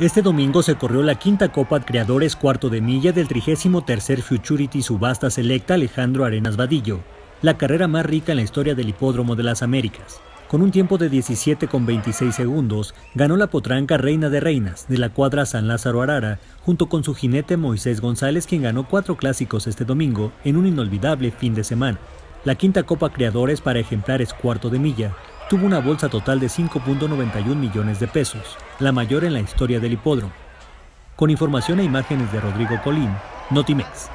Este domingo se corrió la quinta Copa Creadores Cuarto de Milla del 33 Futurity Subasta Selecta Alejandro Arenas Vadillo, la carrera más rica en la historia del Hipódromo de las Américas. Con un tiempo de 17 con 26 segundos, ganó la potranca Reina de Reinas de la cuadra San Lázaro Arara, junto con su jinete Moisés González, quien ganó cuatro clásicos este domingo en un inolvidable fin de semana. La quinta Copa Creadores para ejemplares cuarto de milla tuvo una bolsa total de 5.91 millones de pesos, la mayor en la historia del hipódromo. Con información e imágenes de Rodrigo Colín, Notimex.